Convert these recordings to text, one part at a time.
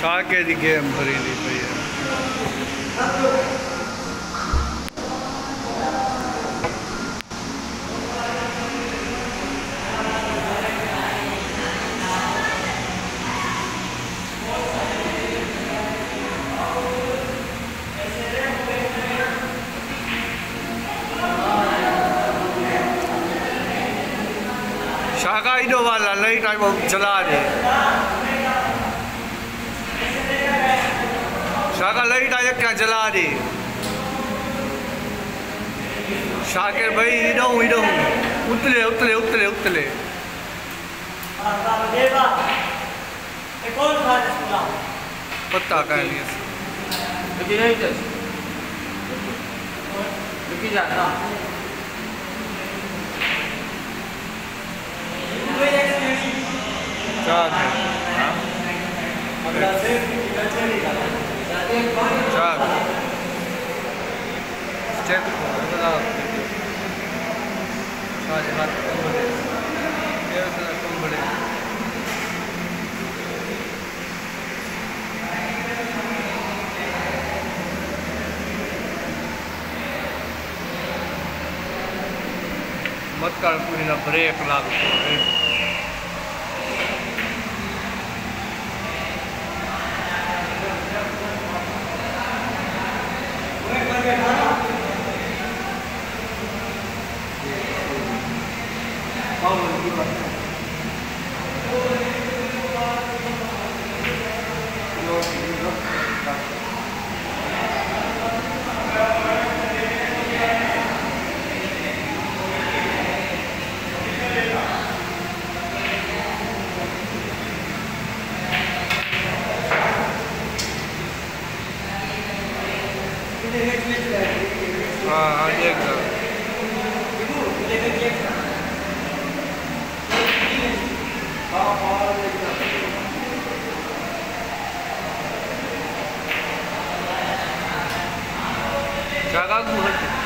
شاہ کے دیگه هم پہی ہے۔ جلارے جلارے اترے اتلے اتلے اتلے مکار پوڑی کا break log 啊，那个。Cagado no ranking.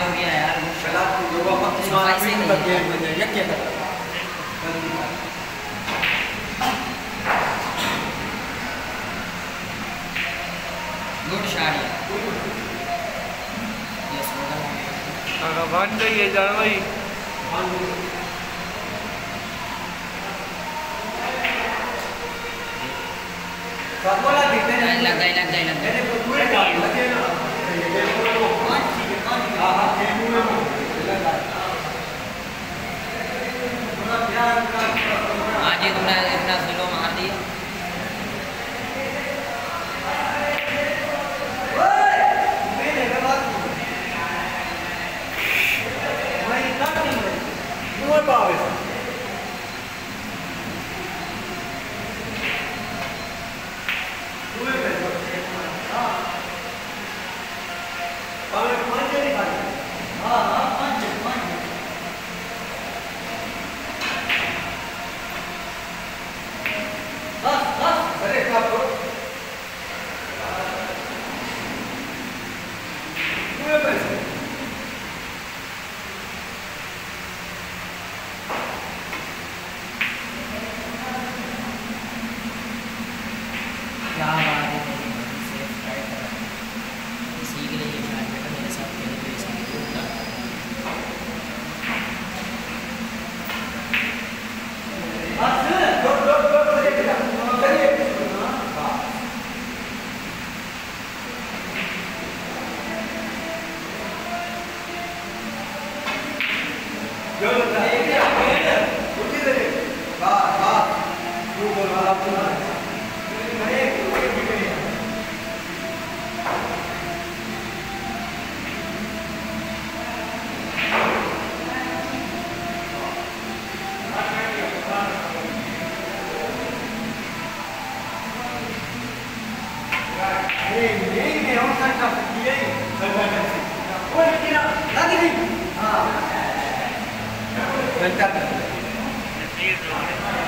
ہو گیا یار پہلا جو وقت صفائی سے نہیں ہے۔ بدلے بدلے یک کے تک گڈ یس آگا بن گئی ہے جان بھائی۔ لگ گئی لگ گئی لگ گئی Thank you.